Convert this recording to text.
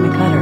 McCutter.